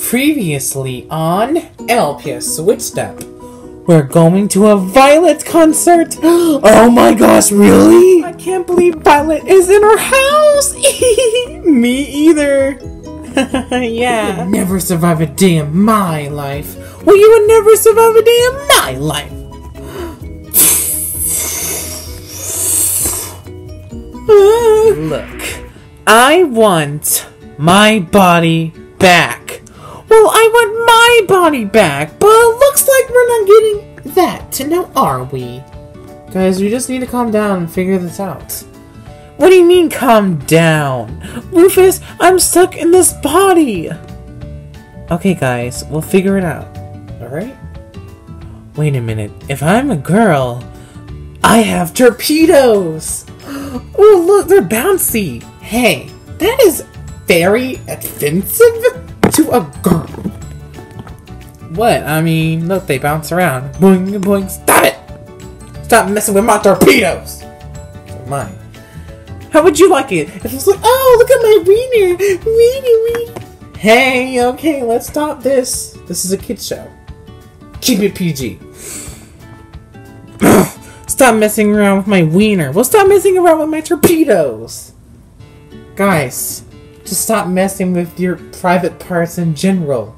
Previously on LPS Switched Up. We're going to a Violet concert! Oh my gosh, really? I can't believe Violet is in our house! Me either! yeah. Would never survive a day in my life. Well, you would never survive a day in my life! Look, I want my body back. Well, I want my body back, but it looks like we're not getting that. to Now, are we? Guys, we just need to calm down and figure this out. What do you mean, calm down? Rufus, I'm stuck in this body! Okay, guys, we'll figure it out. Alright? Wait a minute. If I'm a girl, I have torpedoes! Oh, look, they're bouncy! Hey, that is very offensive to a girl. What? I mean, look, they bounce around. Boing, boing. Stop it! Stop messing with my torpedoes! Mine. How would you like it? If it like, oh, look at my wiener! Wiener, wiener! Hey, okay, let's stop this. This is a kid show. Keep it PG. stop messing around with my wiener. Well, stop messing around with my torpedoes. Guys, just stop messing with your private parts in general.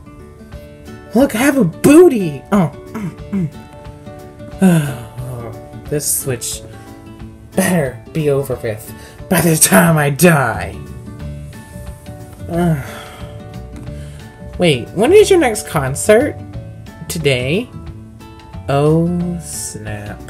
Look, I have a booty! Oh, mm, mm. oh this switch better be over with by the time I die. Uh. Wait, when is your next concert? Today? Oh, snap.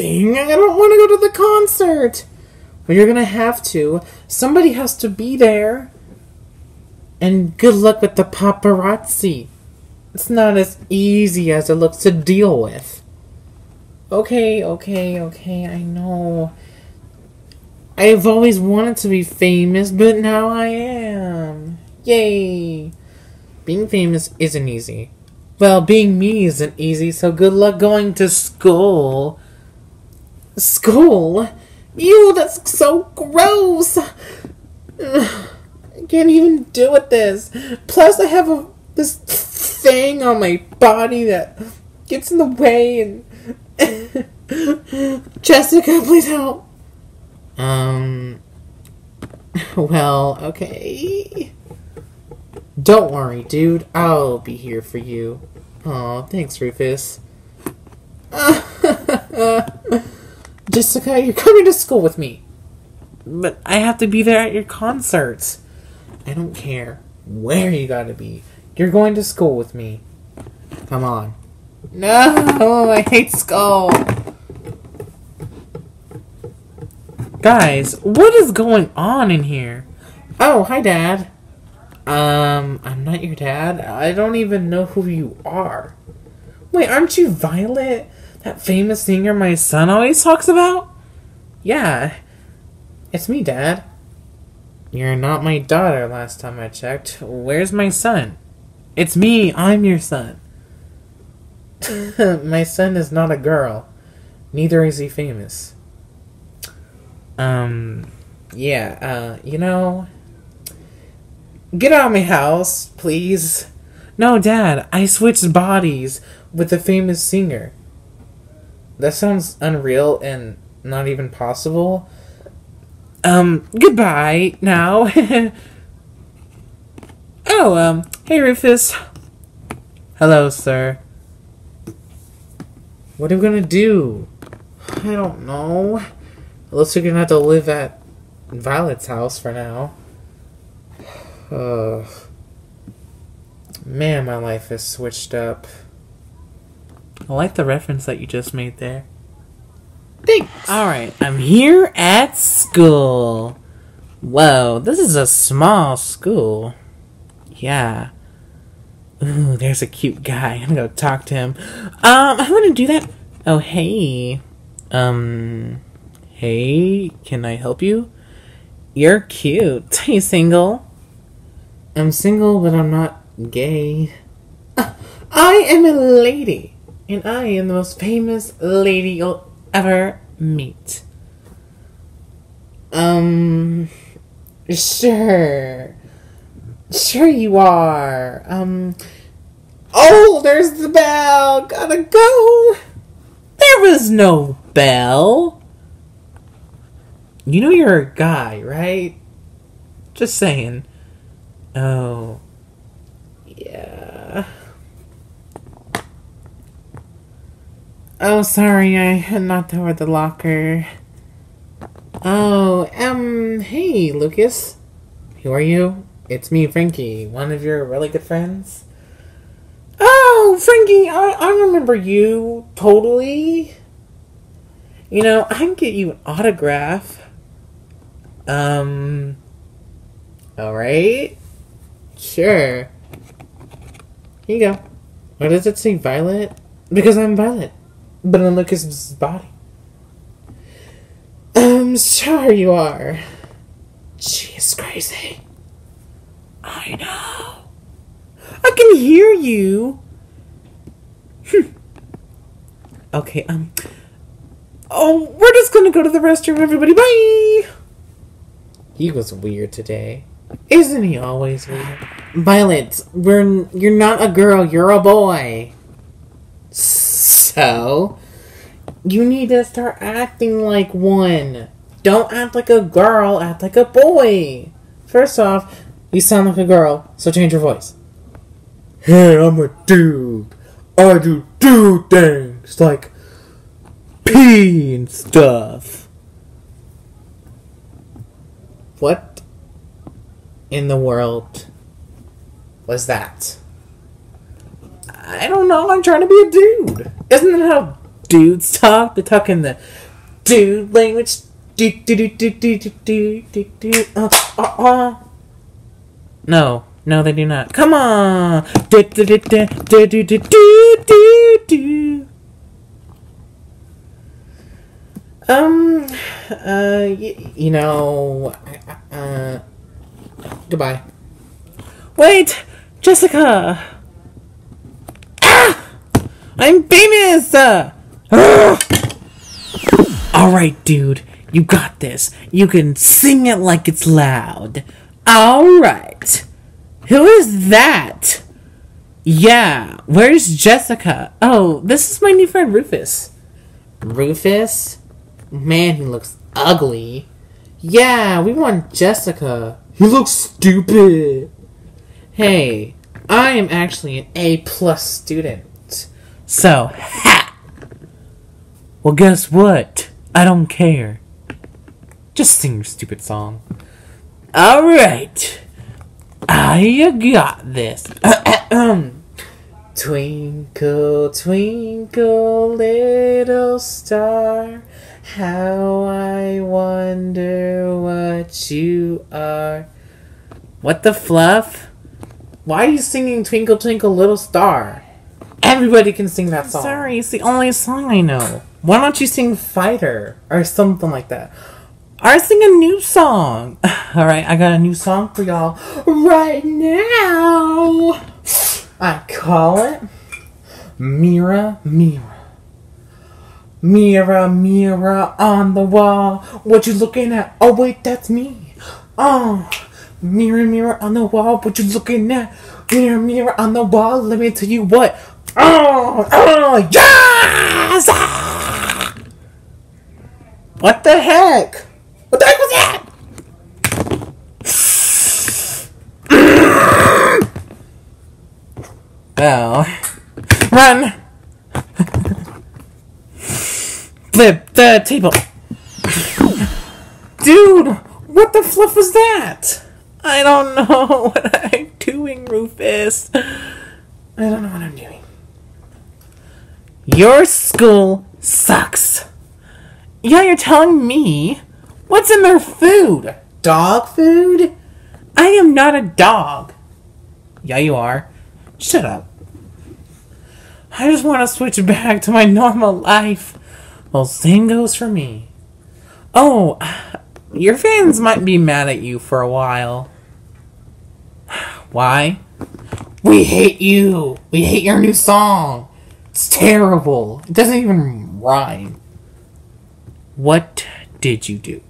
Sing? I don't want to go to the concert! Well, you're gonna have to. Somebody has to be there. And good luck with the paparazzi. It's not as easy as it looks to deal with. Okay, okay, okay, I know. I've always wanted to be famous, but now I am. Yay! Being famous isn't easy. Well, being me isn't easy, so good luck going to school. School? Ew, that's so gross! I can't even deal with this. Plus, I have a this thing on my body that gets in the way and. Jessica, please help! Um. Well, okay. Don't worry, dude. I'll be here for you. Aw, thanks, Rufus. Jessica, you're coming to school with me. But I have to be there at your concert. I don't care where you gotta be. You're going to school with me. Come on. No, I hate school. Guys, what is going on in here? Oh, hi, Dad. Um, I'm not your dad. I don't even know who you are. Wait, aren't you Violet? That famous singer my son always talks about? Yeah. It's me, Dad. You're not my daughter last time I checked. Where's my son? It's me, I'm your son. my son is not a girl. Neither is he famous. Um, yeah, uh, you know, Get out of my house, please. No, Dad, I switched bodies with the famous singer. That sounds unreal and not even possible. Um, goodbye now. oh, um, hey Rufus. Hello, sir. What are we gonna do? I don't know. Unless we're gonna have to live at Violet's house for now. Uh, man, my life is switched up. I like the reference that you just made there. Thanks. Alright, I'm here at school. Whoa, this is a small school. Yeah. Ooh, there's a cute guy. I'm gonna go talk to him. Um, I'm gonna do that. Oh, hey. Um, hey, can I help you? You're cute. Are you single? I'm single, but I'm not gay. Uh, I am a lady, and I am the most famous lady you'll ever meet. Um, sure. Sure you are. Um, oh, there's the bell. Gotta go. There was no bell. You know you're a guy, right? Just saying. Oh. Yeah. Oh, sorry, I knocked over the locker. Oh, um, hey, Lucas. Who are you? It's me, Frankie, one of your really good friends. Oh, Frankie, I, I remember you totally. You know, I can get you an autograph. Um, alright. Sure. Here you go. Why does it say Violet? Because I'm Violet. But in Lucas's body. I'm sure you are. She is crazy. I know. I can hear you. Hmm. Okay, um. Oh, we're just gonna go to the restroom, everybody. Bye! He was weird today. Isn't he always weird? Violet, we're you're not a girl, you're a boy. So, you need to start acting like one. Don't act like a girl, act like a boy. First off, you sound like a girl, so change your voice. Hey, I'm a dude. I do dude things like pee and stuff. What in the world was that? I don't know. I'm trying to be a dude. Isn't that how dudes talk? They talk in the dude language. Do do do do do do do do. Uh, uh, uh. No, no, they do not. Come on. Do do do do do do do do do. Um, uh, y- you know, uh, goodbye. Wait, Jessica. I'm famous. Uh, All right, dude, you got this. You can sing it like it's loud. All right. Who is that? Yeah, where's Jessica? Oh, this is my new friend Rufus. Rufus? Man, he looks ugly. Yeah, we want Jessica. He looks stupid. Hey, I am actually an A plus student. So, ha! Well, guess what? I don't care. Just sing your stupid song. Alright. I got this. twinkle, twinkle, little star. How I wonder what you are. What the fluff? Why are you singing Twinkle Twinkle Little Star? Everybody can sing that song. Sorry, it's the only song I know. Why don't you sing Fighter or something like that? Or sing a new song. Alright, I got a new song for y'all right now. I call it Mirror, Mirror. Mirror, mirror on the wall. What you looking at? Oh, wait, that's me. Oh, mirror, mirror on the wall. What you looking at? Mirror, mirror on the wall. Let me tell you what. Oh, oh, yes! What the heck? What the heck was that? well, run. flip the table. Dude, what the fluff was that? I don't know what I'm doing, Rufus. I don't know what I'm doing. Your school sucks. Yeah, you're telling me? What's in their food? Dog food? I am not a dog. Yeah, you are. Shut up. I just want to switch back to my normal life. Well, same goes for me. Oh, your fans might be mad at you for a while. Why? We hate you. We hate your new song. It's terrible. It doesn't even rhyme. What did you do?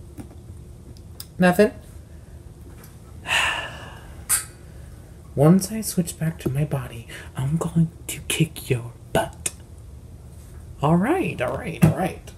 Nothing. Once I switch back to my body, I'm going to kick your butt. Alright, alright, alright.